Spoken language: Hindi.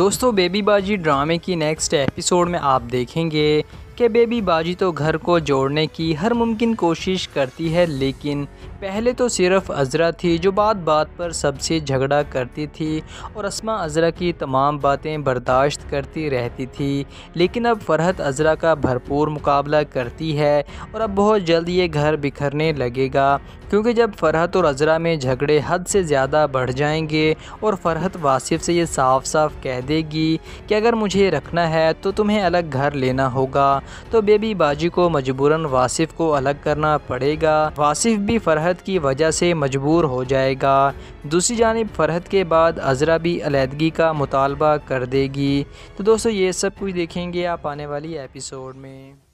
दोस्तों बेबी बाजी ड्रामे की नेक्स्ट एपिसोड में आप देखेंगे कि बेबी बाजी तो घर को जोड़ने की हर मुमकिन कोशिश करती है, लेकिन पहले तो सिर्फ़ अज़रा थी, जो बात बात पर सबसे झगड़ा करती थी और असमा अज़रा की तमाम बातें बर्दाश्त करती रहती थी। लेकिन अब फ़रहत अज़रा का भरपूर मुकाबला करती है और अब बहुत जल्द ये घर बिखरने लगेगा, क्योंकि जब फ़रहत और अज़रा में झगड़े हद से ज़्यादा बढ़ जाएँगे और फ़रहत वासिफ़ से ये साफ़ साफ़ कह देगी कि अगर मुझे रखना है तो तुम्हें अलग घर लेना होगा। तो बेबी बाजी को मजबूरन वासिफ़ को अलग करना पड़ेगा। वासिफ़ भी फ़रहत की वजह से मजबूर हो जाएगा। दूसरी जानब फ़रहत के बाद अज़रा भी अलीहदगी का मुतालबा कर देगी। तो दोस्तों, ये सब कुछ देखेंगे आप आने वाली एपिसोड में।